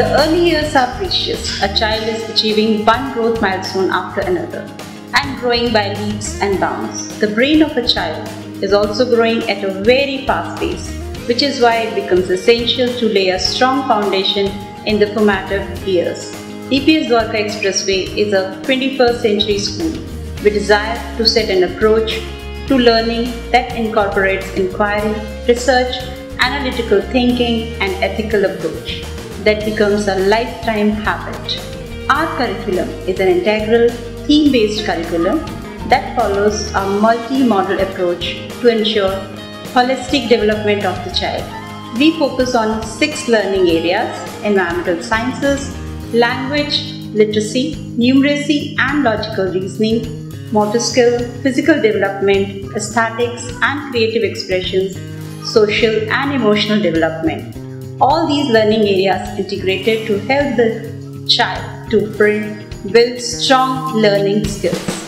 early years are precious. A child is achieving one growth milestone after another and growing by leaps and bounds. The brain of a child is also growing at a very fast pace, which is why it becomes essential to lay a strong foundation in the formative years. DPS Dwarka Expressway is a 21st century school. We desire to set an approach to learning that incorporates inquiry, research, analytical thinking, and ethical approach that becomes a lifetime habit. Our curriculum is an integral, theme based curriculum that follows a multi model approach to ensure holistic development of the child. We focus on six learning areas environmental sciences, language, literacy, numeracy, and logical reasoning, motor skill, physical development, aesthetics and creative expressions, social and emotional development all these learning areas integrated to help the child to build strong learning skills.